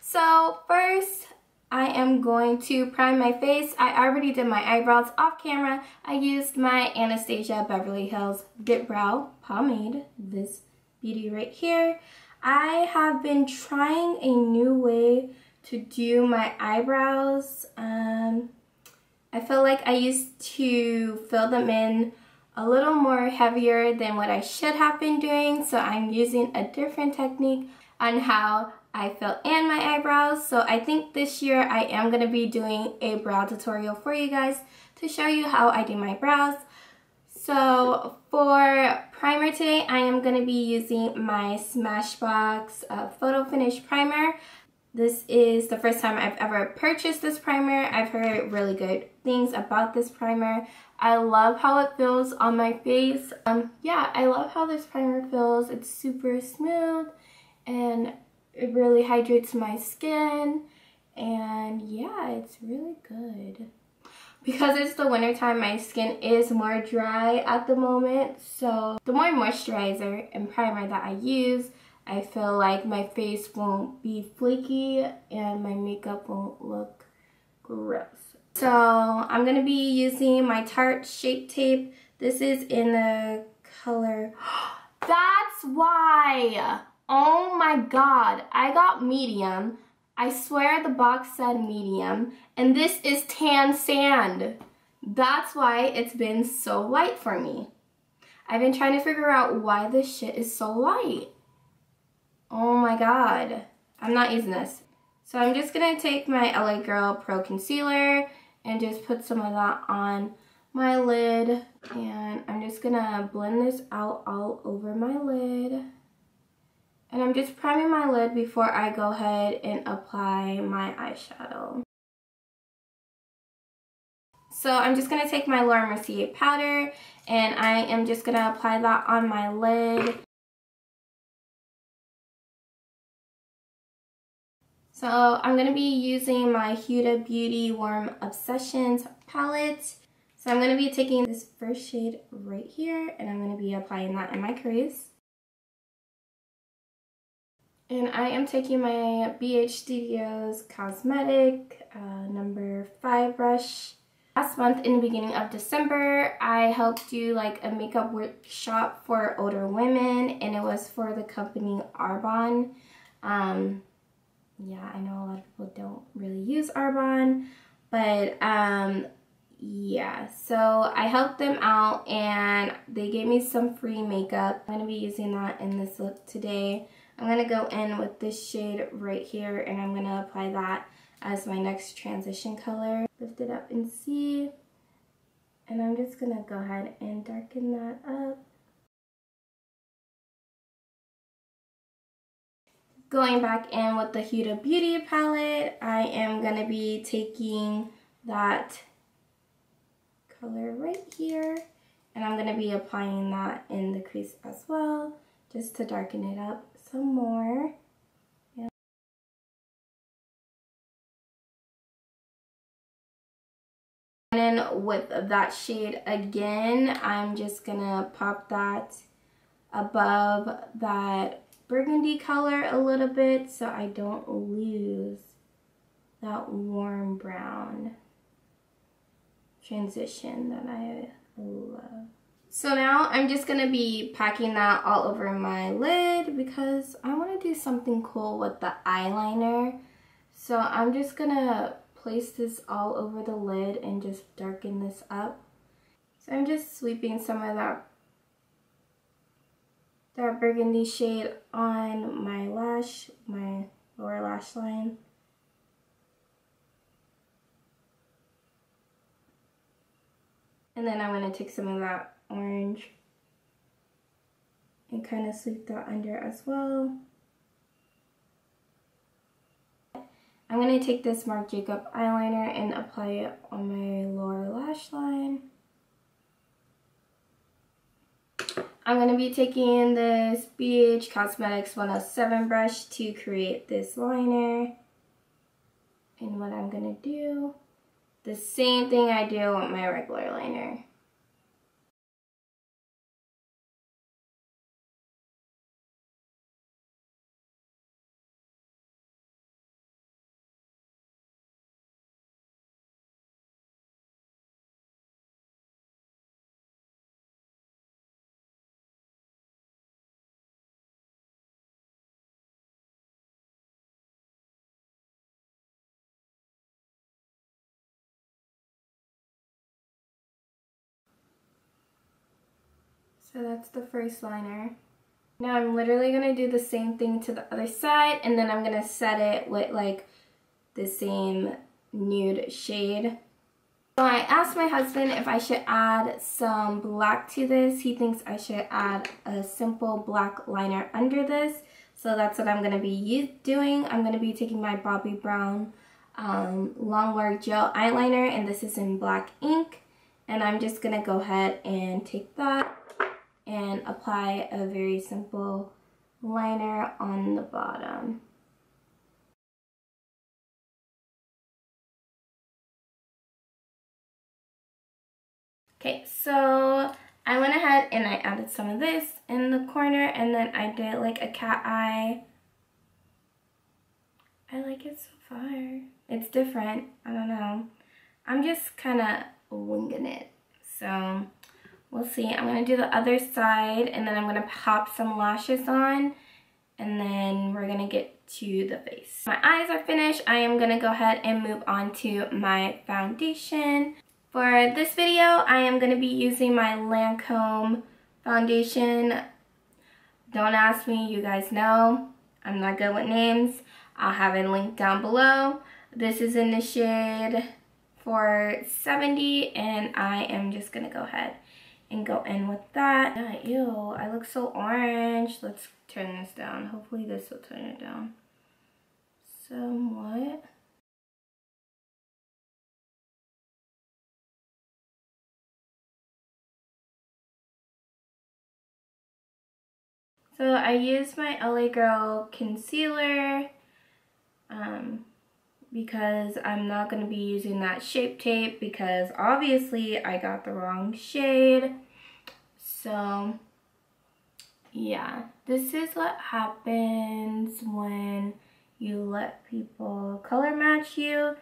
So first, I am going to prime my face. I already did my eyebrows off camera. I used my Anastasia Beverly Hills Dip Brow Pomade, this beauty right here. I have been trying a new way to do my eyebrows. Um, I feel like I used to fill them in a little more heavier than what I should have been doing. So I'm using a different technique on how I fill in my eyebrows. So I think this year I am going to be doing a brow tutorial for you guys to show you how I do my brows. So for primer today, I am going to be using my Smashbox uh, Photo Finish Primer. This is the first time I've ever purchased this primer. I've heard really good things about this primer. I love how it feels on my face. Um, yeah, I love how this primer feels. It's super smooth and it really hydrates my skin and yeah it's really good because it's the winter time my skin is more dry at the moment so the more moisturizer and primer that I use I feel like my face won't be flaky and my makeup won't look gross so I'm going to be using my Tarte Shape Tape this is in the color that's why Oh my god, I got medium. I swear the box said medium. And this is tan sand. That's why it's been so light for me. I've been trying to figure out why this shit is so light. Oh my god. I'm not using this. So I'm just to take my LA Girl Pro Concealer and just put some of that on my lid. And I'm just to blend this out all over my lid. And I'm just priming my lid before I go ahead and apply my eyeshadow. So I'm just to take my Laura Mercier powder and I am just to apply that on my lid. So I'm going to be using my Huda Beauty Warm Obsessions palette. So I'm going to be taking this first shade right here and I'm going to be applying that in my crease. And I am taking my BH Studios Cosmetic uh, number 5 brush. Last month in the beginning of December, I helped do like a makeup workshop for older women and it was for the company Arbonne. Um, yeah, I know a lot of people don't really use Arbonne, but um, yeah, so I helped them out and they gave me some free makeup. I'm going to be using that in this look today. I'm going to go in with this shade right here and I'm going to apply that as my next transition color. Lift it up and see. And I'm just going to go ahead and darken that up. Going back in with the Huda Beauty palette, I am going to be taking that color right here and I'm going to be applying that in the crease as well just to darken it up some more. And then with that shade again, I'm just gonna pop that above that burgundy color a little bit so I don't lose that warm brown transition that I love. So now I'm just going to be packing that all over my lid because I want to do something cool with the eyeliner. So I'm just going to place this all over the lid and just darken this up. So I'm just sweeping some of that, that burgundy shade on my lash, my lower lash line. And then I'm going to take some of that orange and kind of sweep that under as well. I'm going to take this Marc Jacob eyeliner and apply it on my lower lash line. I'm going to be taking this BH Cosmetics 107 brush to create this liner. And what I'm going to do, the same thing I do with my regular liner. So that's the first liner. Now I'm literally going to do the same thing to the other side and then I'm going to set it with like the same nude shade. So I asked my husband if I should add some black to this. He thinks I should add a simple black liner under this. So that's what I'm going to be doing. I'm going to be taking my Bobbi Brown um, Longwear Gel Eyeliner and this is in black ink. And I'm just going to go ahead and take that and apply a very simple liner on the bottom. Okay, so I went ahead and I added some of this in the corner and then I did like a cat eye. I like it so far. It's different. I don't know. I'm just kind of winging it. So we'll see. I'm going to do the other side and then I'm going to pop some lashes on and then we're going to get to the face. My eyes are finished. I am going to go ahead and move on to my foundation. For this video, I am going to be using my Lancome foundation. Don't ask me, you guys know. I'm not good with names. I'll have it linked down below. This is in the shade 470 and I am just going to go ahead and go in with that. Yeah, ew, I look so orange. Let's turn this down. Hopefully this will turn it down somewhat. So I used my LA Girl concealer um, because I'm not going to be using that Shape Tape because obviously I got the wrong shade. So yeah, this is what happens when you let people color match you.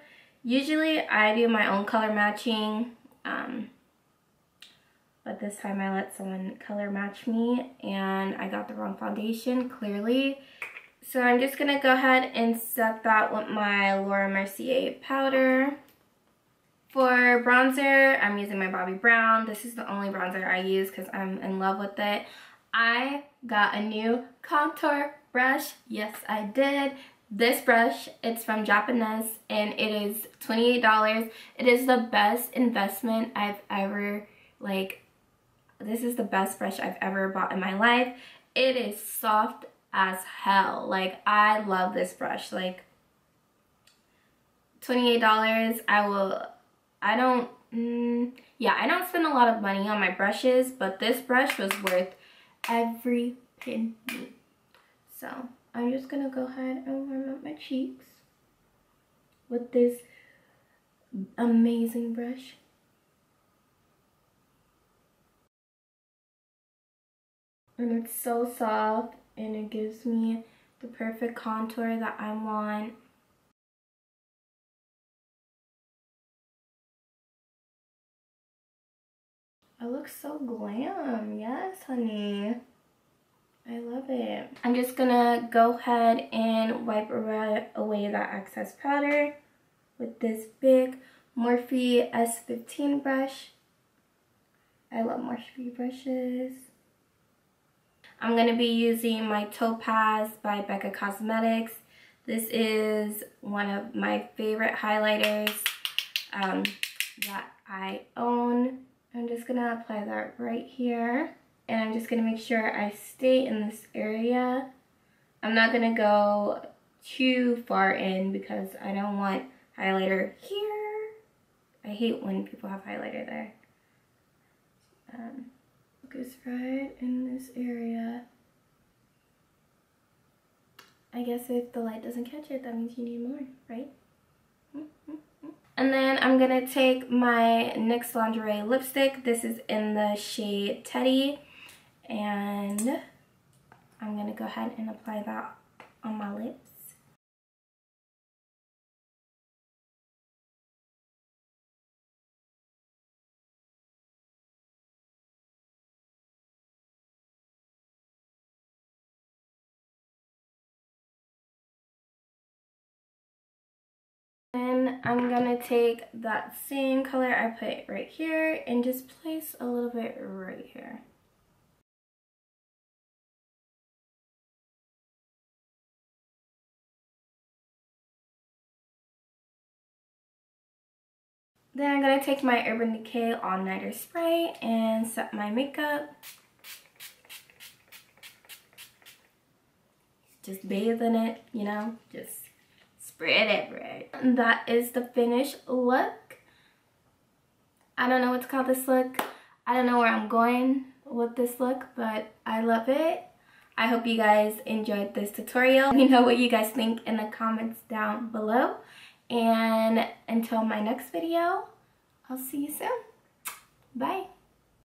Usually I do my own color matching. Um, but this time I let someone color match me and I got the wrong foundation clearly. So I'm just to go ahead and set that with my Laura Mercier powder. For bronzer, I'm using my Bobbi Brown. This is the only bronzer I use because I'm in love with it. I got a new contour brush. Yes, I did. This brush, it's from Japanese and it is $28. It is the best investment I've ever like this is the best brush I've ever bought in my life. It is soft as hell. Like, I love this brush. Like, $28, I will, I don't, mm, yeah, I don't spend a lot of money on my brushes, but this brush was worth every penny. So, I'm just gonna go ahead and warm up my cheeks with this amazing brush. and it's so soft and it gives me the perfect contour that I want. I look so glam. Yes, honey. I love it. I'm just gonna go ahead and wipe away that excess powder with this big Morphe S15 brush. I love Morphe brushes. I'm going to be using my Topaz by Becca Cosmetics. This is one of my favorite highlighters um, that I own. I'm just going to apply that right here. And I'm just going to make sure I stay in this area. I'm not going to go too far in because I don't want highlighter here. I hate when people have highlighter there. Um, focus right in this area. I guess if the light doesn't catch it, that means you need more, right? And then I'm going to take my NYX Lingerie lipstick. This is in the shade Teddy. And I'm going to go ahead and apply that on my lips. Then I'm gonna take that same color I put right here and just place a little bit right here. Then I'm going to take my Urban Decay All Nighter Spray and set my makeup. Just bathe in it, you know, just spread it, that is the finished look. I don't know what to call this look. I don't know where I'm going with this look, but I love it. I hope you guys enjoyed this tutorial. Let me know what you guys think in the comments down below. And until my next video, I'll see you soon. Bye.